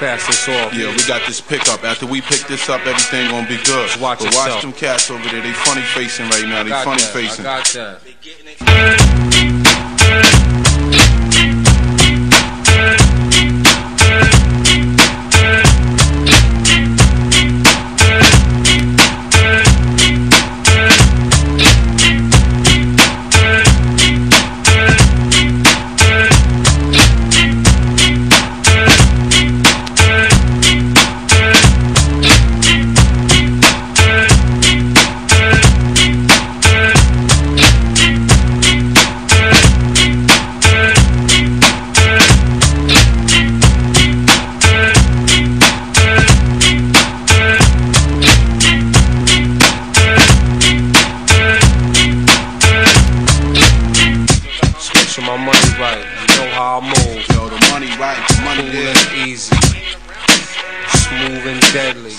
pass this off. Yeah, we got this pickup. After we pick this up, everything gonna be good. Just watch but yourself. watch them cats over there. They funny facing right now. They got funny that. facing. I got that. How I move. Yo, the money right, the money Cool and easy. Smooth and deadly.